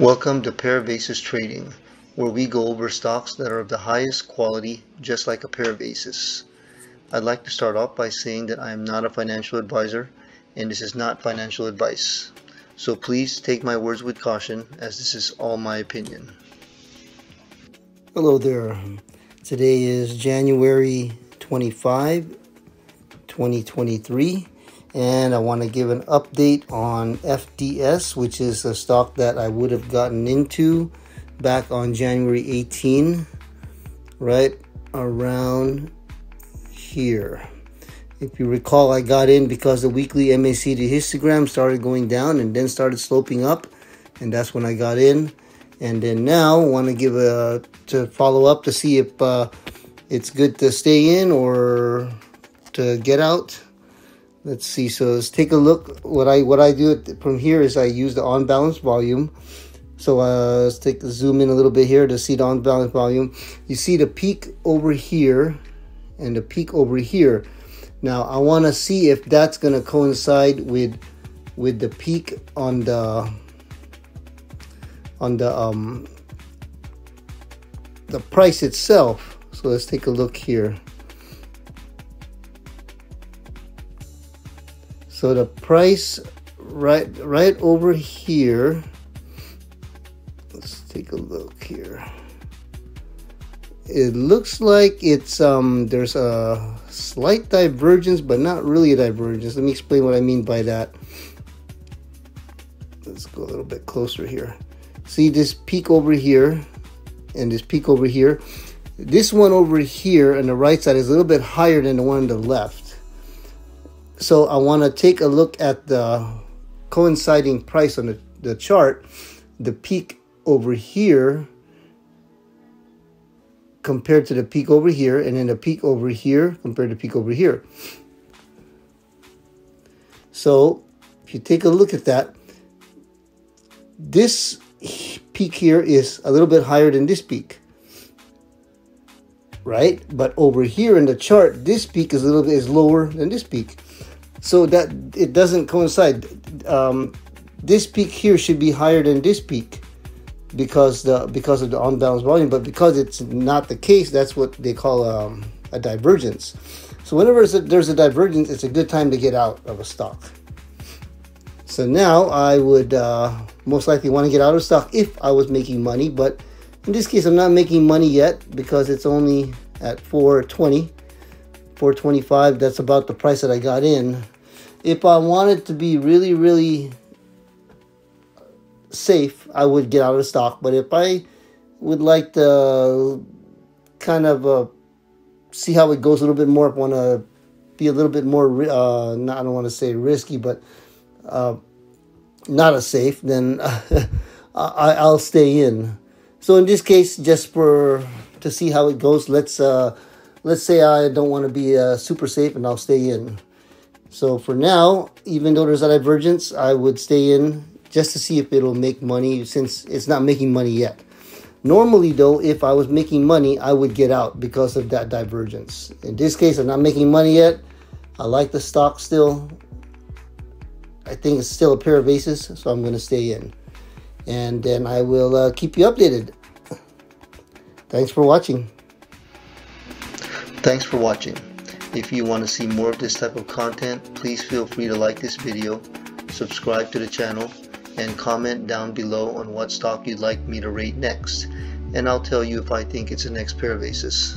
Welcome to Pair Aces Trading, where we go over stocks that are of the highest quality, just like a pair of aces. I'd like to start off by saying that I am not a financial advisor, and this is not financial advice. So please take my words with caution, as this is all my opinion. Hello there. Today is January 25, 2023 and I want to give an update on FDS, which is a stock that I would have gotten into back on January 18, right around here. If you recall, I got in because the weekly MACD histogram started going down and then started sloping up, and that's when I got in. And then now, want to give a to follow up to see if uh, it's good to stay in or to get out let's see. So let's take a look. What i what i do from here is i use the on balance volume. So uh, let's take zoom in a little bit here to see the on balance volume. You see the peak over here and the peak over here. Now i want to see if that's going to coincide with with the peak on the on the um the price itself. So let's take a look here So the price right right over here. Let's take a look here. It looks like it's um there's a slight divergence, but not really a divergence. Let me explain what I mean by that. Let's go a little bit closer here. See this peak over here and this peak over here. This one over here on the right side is a little bit higher than the one on the left. So I want to take a look at the coinciding price on the, the chart. The peak over here compared to the peak over here and then the peak over here compared to peak over here. So if you take a look at that, this peak here is a little bit higher than this peak right but over here in the chart this peak is a little bit is lower than this peak so that it doesn't coincide. Um, this peak here should be higher than this peak because the because of the on balance volume, but because it's not the case, that's what they call um, a divergence. So whenever there's a divergence, it's a good time to get out of a stock. So now I would uh, most likely want to get out of stock if I was making money, but in this case, I'm not making money yet because it's only at 420. 425 that's about the price that I got in. If I wanted to be really really safe I would get out of stock but if I would like to kind of uh, see how it goes a little bit more want to be a little bit more uh, not, I don't want to say risky but uh, not as safe then I, I'll stay in. So in this case just for to see how it goes let's uh, let's say I don't want to be uh, super safe and I'll stay in. So for now, even though there's a divergence, I would stay in just to see if it'll make money since it's not making money yet. Normally though, if I was making money, I would get out because of that divergence. In this case, I'm not making money yet. I like the stock still. I think it's still a pair of aces, so I'm going to stay in. And then I will uh, keep you updated. Thanks for watching. Thanks for watching. If you want to see more of this type of content, please feel free to like this video, subscribe to the channel, and comment down below on what stock you'd like me to rate next, and I'll tell you if I think it's the next pair of aces.